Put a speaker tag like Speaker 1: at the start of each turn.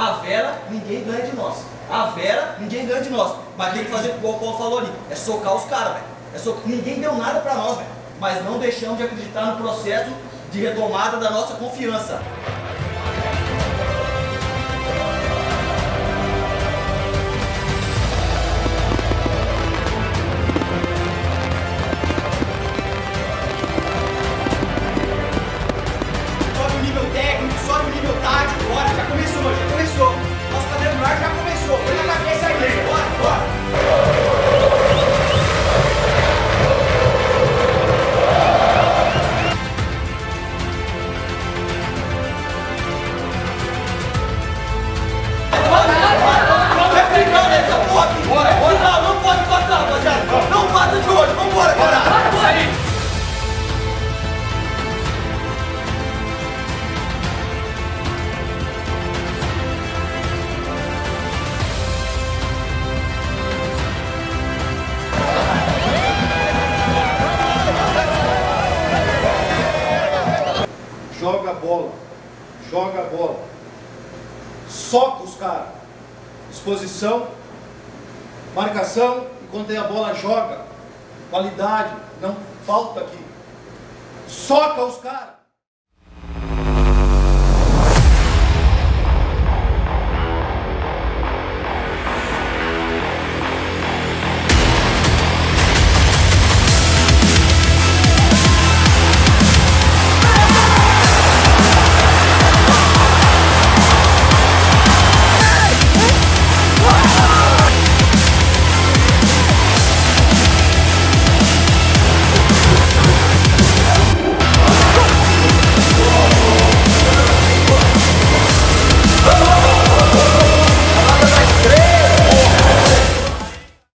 Speaker 1: A Vera, ninguém ganha de nós. A Vera, ninguém ganha de nós. Mas tem que fazer igual o Paulo falou ali. É socar os caras, velho. É. Ninguém deu nada pra nós, velho. Mas não deixamos de acreditar no processo de retomada da nossa confiança.
Speaker 2: Bola. Joga a bola. Soca os caras. Disposição, marcação e quando tem a bola joga. Qualidade, não falta aqui. Soca os caras.